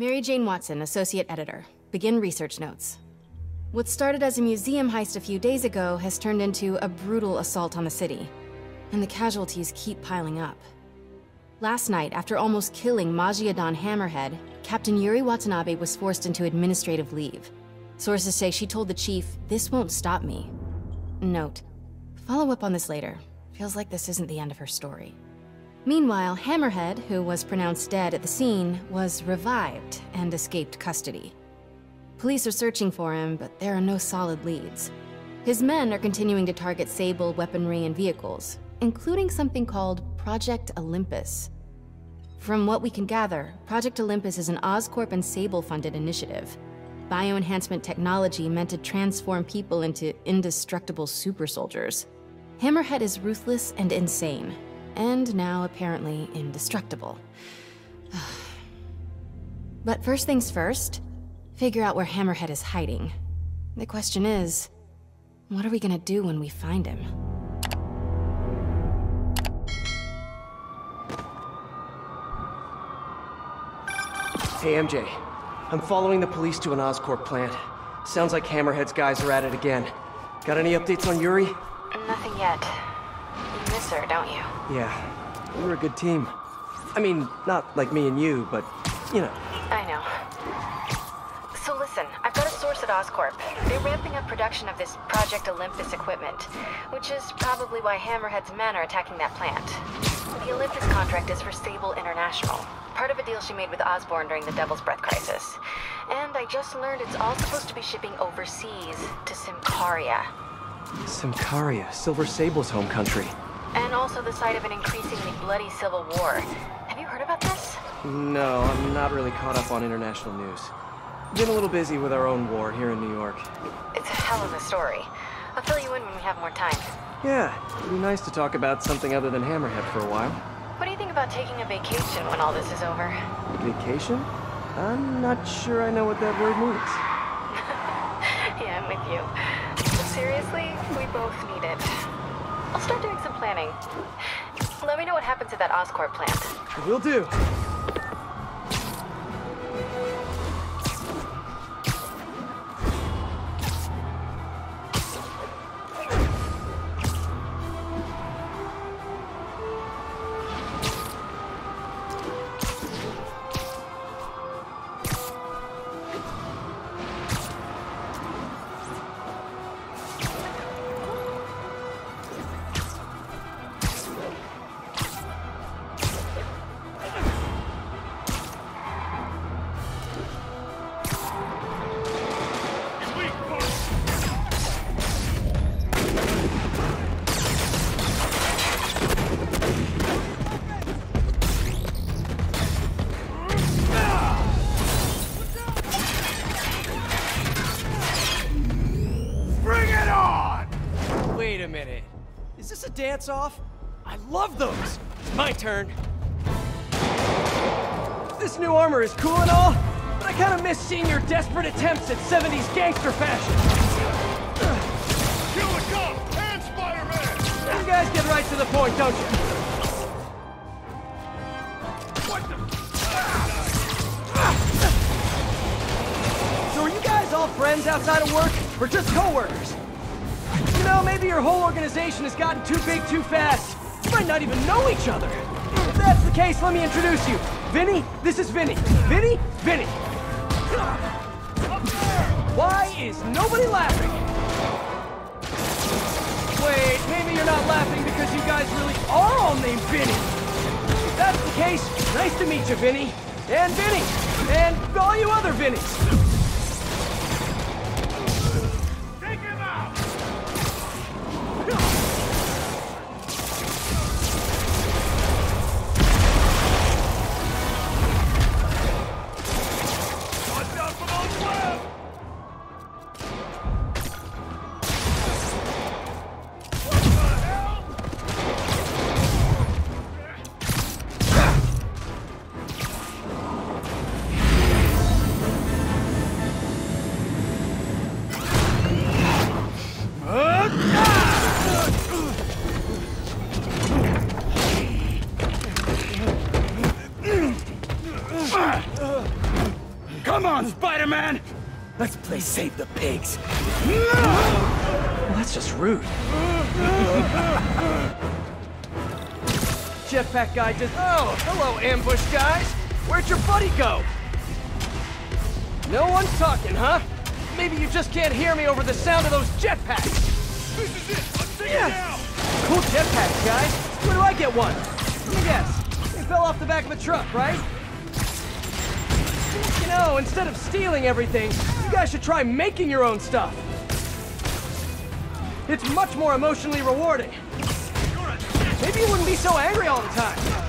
Mary Jane Watson, Associate Editor. Begin research notes. What started as a museum heist a few days ago has turned into a brutal assault on the city. And the casualties keep piling up. Last night, after almost killing Majia Hammerhead, Captain Yuri Watanabe was forced into administrative leave. Sources say she told the chief, this won't stop me. Note, follow up on this later. Feels like this isn't the end of her story. Meanwhile, Hammerhead, who was pronounced dead at the scene, was revived and escaped custody. Police are searching for him, but there are no solid leads. His men are continuing to target Sable weaponry and vehicles, including something called Project Olympus. From what we can gather, Project Olympus is an Oscorp and Sable-funded initiative. Bioenhancement technology meant to transform people into indestructible super soldiers. Hammerhead is ruthless and insane, and now apparently indestructible. but first things first, figure out where Hammerhead is hiding. The question is, what are we gonna do when we find him? Hey MJ, I'm following the police to an Oscorp plant. Sounds like Hammerhead's guys are at it again. Got any updates on Yuri? Nothing yet. You miss her, don't you? Yeah, we were a good team. I mean, not like me and you, but, you know. I know. So listen, I've got a source at Oscorp. They're ramping up production of this Project Olympus equipment, which is probably why Hammerhead's men are attacking that plant. The Olympus contract is for Sable International, part of a deal she made with Osborn during the Devil's Breath crisis. And I just learned it's all supposed to be shipping overseas to Symkaria. Symkaria, Silver Sable's home country. And also the site of an increasingly bloody civil war. Have you heard about this? No, I'm not really caught up on international news. Been a little busy with our own war here in New York. It's a hell of a story. I'll fill you in when we have more time. Yeah, it'd be nice to talk about something other than Hammerhead for a while. What do you think about taking a vacation when all this is over? Vacation? I'm not sure I know what that word means. yeah, I'm with you. Seriously, we both need it. I'll start doing some planning. Let me know what happens at that Oscorp plant. Will do. Dance-off? I love those! My turn. This new armor is cool and all, but I kinda miss seeing your desperate attempts at 70s gangster fashion. Kill the cop and Spider-Man! You guys get right to the point, don't you? What the... So are you guys all friends outside of work, or just co-workers? Know, maybe your whole organization has gotten too big too fast. You might not even know each other. If that's the case, let me introduce you. Vinny, this is Vinny. Vinny, Vinny. Why is nobody laughing? Wait, maybe you're not laughing because you guys really are all named Vinny. If that's the case, nice to meet you, Vinny. And Vinny. And all you other Vinnies. Save the Pigs. Well, that's just rude. Jetpack guy just... Oh, hello, ambush guys. Where'd your buddy go? No one's talking, huh? Maybe you just can't hear me over the sound of those jetpacks. This is it! Let's take Yeah. it down! Cool jetpacks, guys. Where do I get one? Let me guess. They fell off the back of a truck, right? You know, instead of stealing everything, you guys should try making your own stuff. It's much more emotionally rewarding. Maybe you wouldn't be so angry all the time.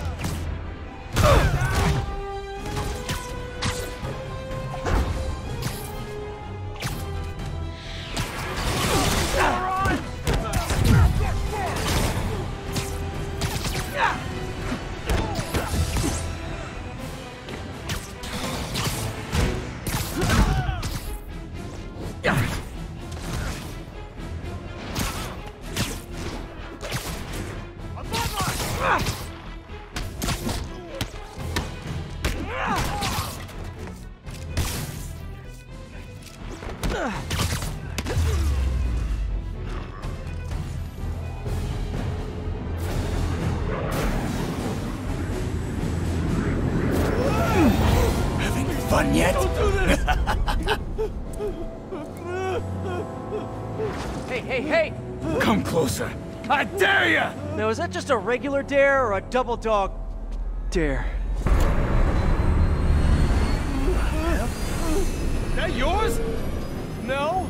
Is that just a regular dare or a double dog dare? Is That yours? No?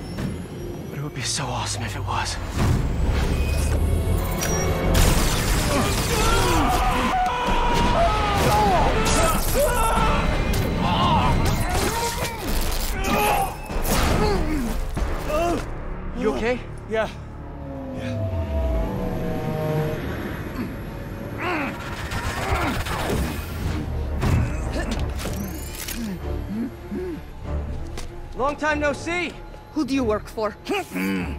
But it would be so awesome if it was. Time no see. Who do you work for?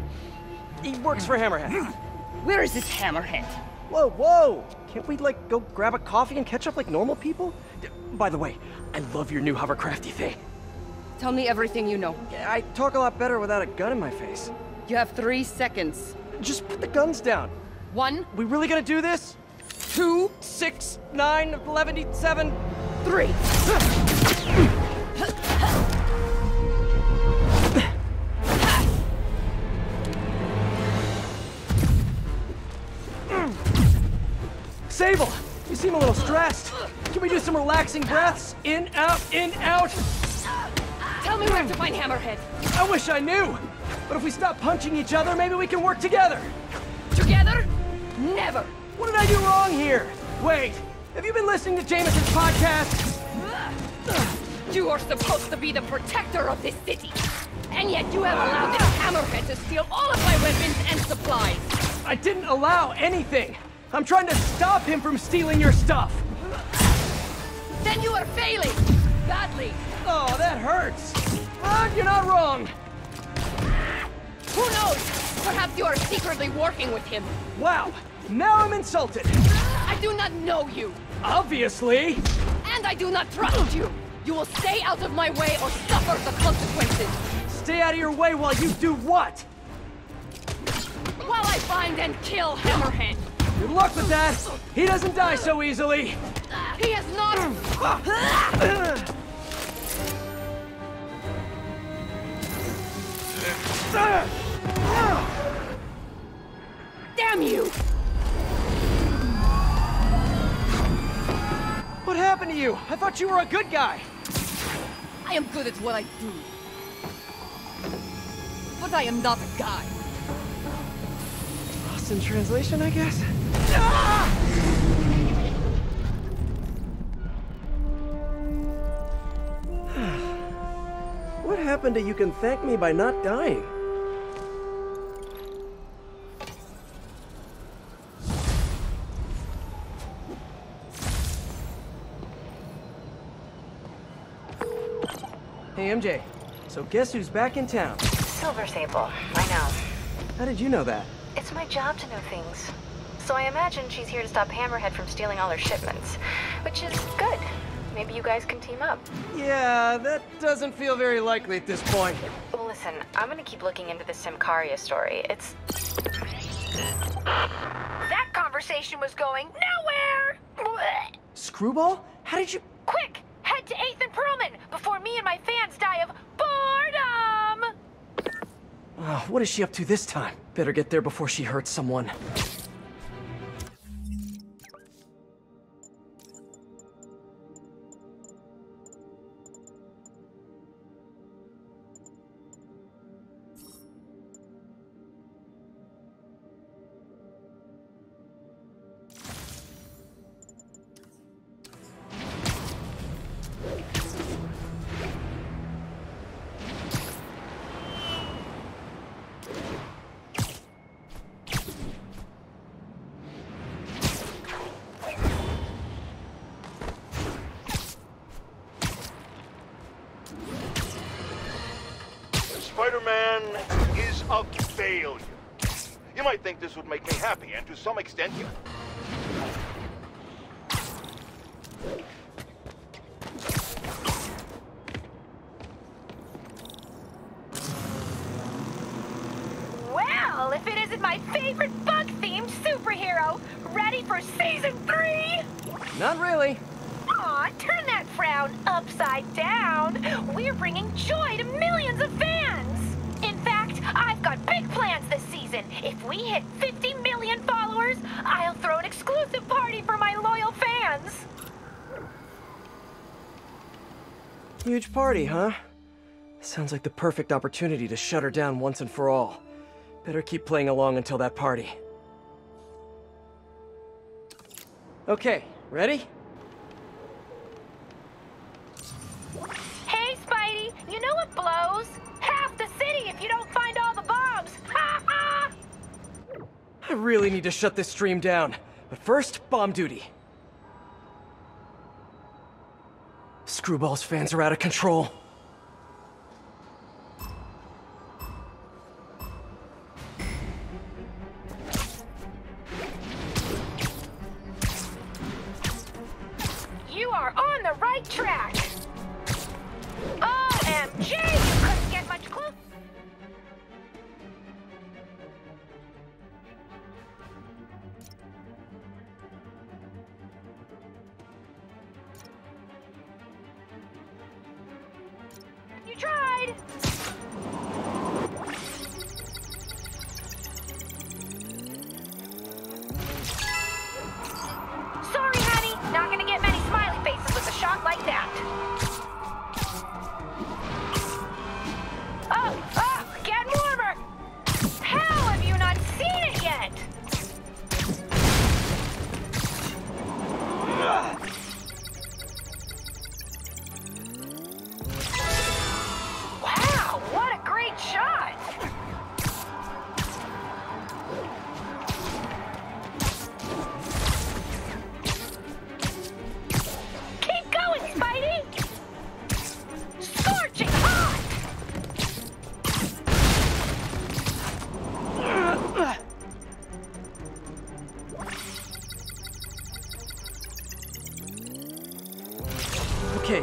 He works for Hammerhead. Where is this hammerhead? Whoa, whoa! Can't we, like, go grab a coffee and catch up like normal people? D- By the way, I love your new hovercrafty thing. Tell me everything you know. I talk a lot better without a gun in my face. You have three seconds. Just put the guns down. One, We really gonna do this? two, Six, nine, eleven, seven. three. Sable, you seem a little stressed. Can we do some relaxing breaths? In, out, in, out. Tell me where to find Hammerhead. I wish I knew. But if we stop punching each other, maybe we can work together. Together? Hmm? Never. What did I do wrong here? Wait, have you been listening to Jameson's podcast? You are supposed to be the protector of this city. And yet you have allowed this hammerhead to steal all of my weapons and supplies. I didn't allow anything. I'm trying to stop him from stealing your stuff. Then you are failing. Badly. Oh, that hurts. But you're not wrong. Who knows? Perhaps you are secretly working with him. Wow, now I'm insulted. I do not know you. Obviously. And I do not trust you. You will stay out of my way or suffer the consequences. Stay out of your way while you do what? While I find and kill Hammerhead. Good luck with that. He doesn't die so easily. He has not. Damn you! What happened to you? I thought you were a good guy. I am good at what I do. But I am not a guy. Lost in translation, I guess. What happened to you can thank me by not dying? Hey, MJ. So guess who's back in town? Silver Sable, I know. How did you know that? It's my job to know things. So I imagine she's here to stop Hammerhead from stealing all her shipments. Which is good. Maybe you guys can team up. Yeah, that doesn't feel very likely at this point. Well, listen, I'm gonna keep looking into the Symkaria story. It's That conversation was going nowhere! Blech. Screwball? How did you... Quick, head to 8th and Perlman before me and my fans die of boredom! Oh, what is she up to this time? Better get there before she hurts someone. Spider-Man is a failure. You might think this would make me happy, and to some extent, yeah. Well, if it isn't my favorite bug-themed superhero, ready for season three? Not really. Aw, turn that frown upside down. We're bringing joy to millions of fans. I've got big plans this season. If we hit 50 million followers, I'll throw an exclusive party for my loyal fans. Huge party, huh? Sounds like the perfect opportunity to shut her down once and for all. Better keep playing along until that party. Okay, ready? I really need to shut this stream down. But first, bomb duty. Screwball's fans are out of control.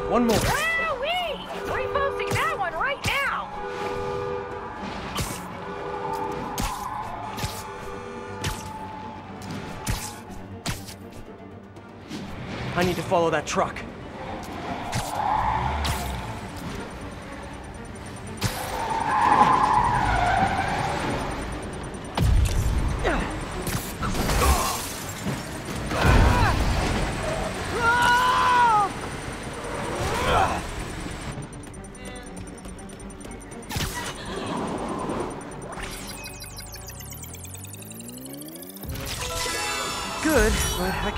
One more. Wowee! Reposting that one right now! I need to follow that truck.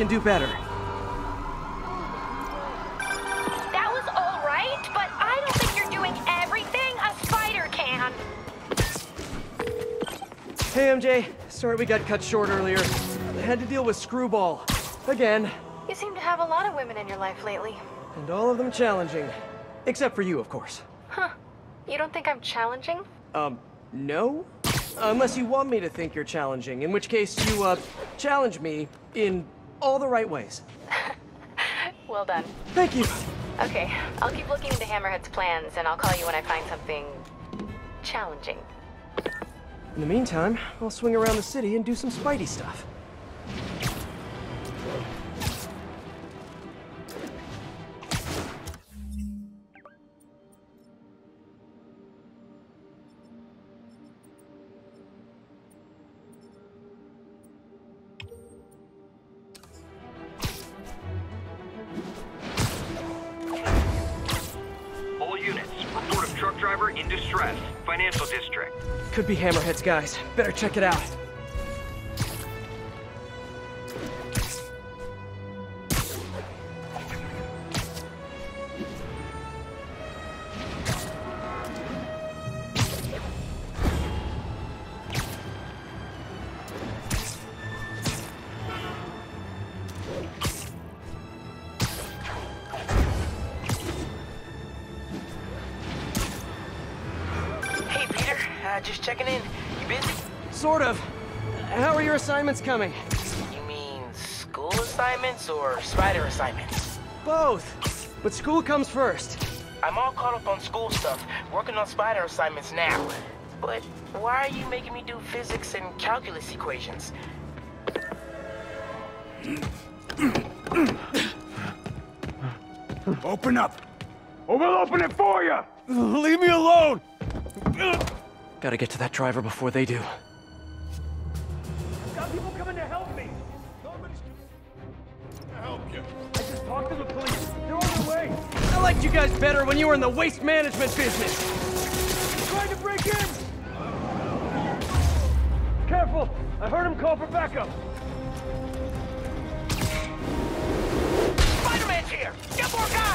Can do better. That was alright, but I don't think you're doing everything a spider can. Hey, MJ. Sorry we got cut short earlier. I had to deal with Screwball. Again. You seem to have a lot of women in your life lately. And all of them challenging. Except for you, of course. Huh. You don't think I'm challenging? Um, no? Unless you want me to think you're challenging, in which case you, uh, challenge me in all the right ways. Well done. Thank you. Okay, I'll keep looking into Hammerhead's plans, and I'll call you when I find something... challenging. In the meantime, I'll swing around the city and do some Spidey stuff. Driver in distress. Financial district. Could be Hammerhead's guys. Better check it out. Coming? You mean school assignments or spider assignments? Both. But school comes first. I'm all caught up on school stuff, working on spider assignments now. But why are you making me do physics and calculus equations? Open up! Or we'll open it for you! Leave me alone! Gotta get to that driver before they do. I liked you guys better when you were in the waste management business. Trying to break in! Careful! I heard him call for backup. Spider-Man's here! Get more guys!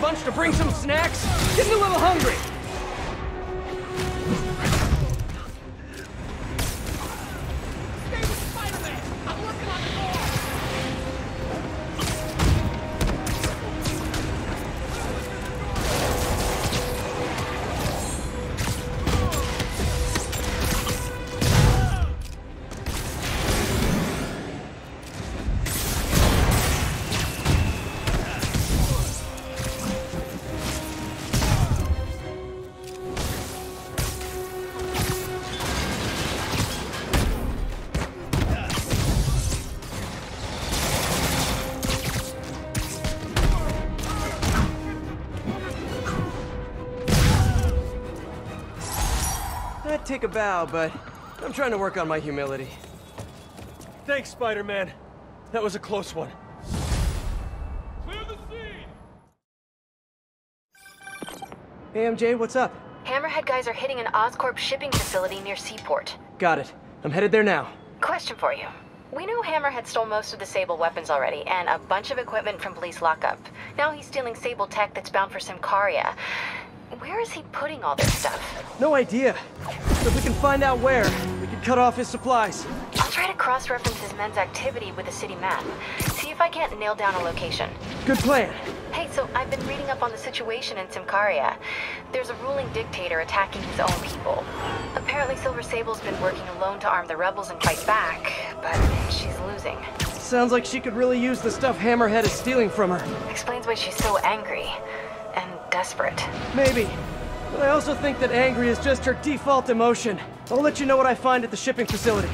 Bunch to bring some snacks? Getting a little hungry. Take a bow, but I'm trying to work on my humility. Thanks, Spider-Man. That was a close one. Clear the scene! Hey, MJ, what's up? Hammerhead guys are hitting an Oscorp shipping facility near Seaport. Got it. I'm headed there now. Question for you. We know Hammerhead stole most of the Sable weapons already, and a bunch of equipment from police lockup. Now he's stealing Sable tech that's bound for Symkaria. Where is he putting all this stuff? No idea. But if we can find out where, we can cut off his supplies. I'll try to cross-reference his men's activity with the city map. See if I can't nail down a location. Good plan. Hey, so I've been reading up on the situation in Symkaria. There's a ruling dictator attacking his own people. Apparently Silver Sable's been working alone to arm the rebels and fight back, but she's losing. Sounds like she could really use the stuff Hammerhead is stealing from her. Explains why she's so angry desperate. Maybe. But I also think that angry is just her default emotion. I'll let you know what I find at the shipping facility.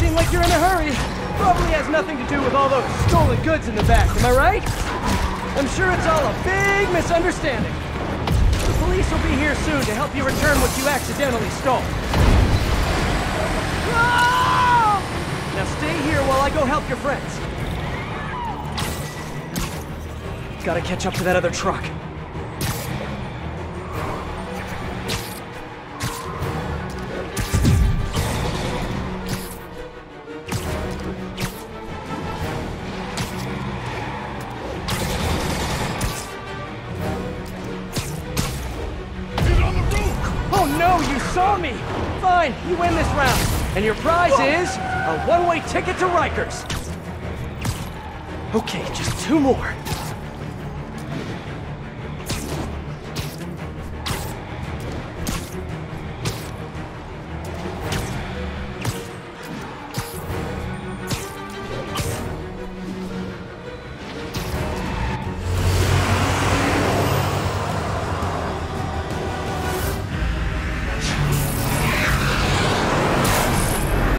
Seem like you're in a hurry. Probably has nothing to do with all those stolen goods in the back, am I right? I'm sure it's all a big misunderstanding. The police will be here soon to help you return what you accidentally stole. Now stay here while I go help your friends. Gotta catch up to that other truck. Saw me! Fine, you win this round. And your prize is a one-way ticket to Rikers. Okay, just two more.